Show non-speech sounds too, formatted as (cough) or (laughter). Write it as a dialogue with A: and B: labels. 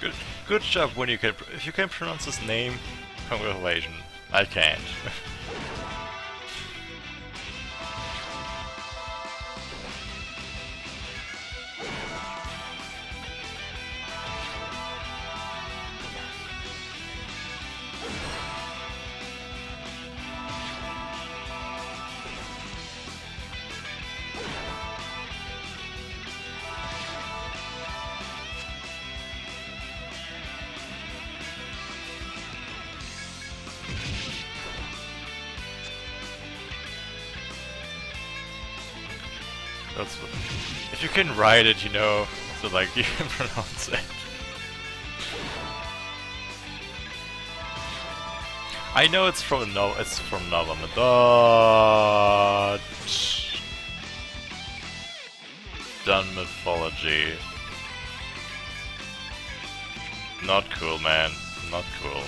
A: Good, good job when you can. If you can pronounce his name, congratulations. I can't. (laughs) That's what, if you can write it, you know, so like (laughs) you can pronounce it. I know it's from no, it's from but done mythology. Not cool, man. Not cool.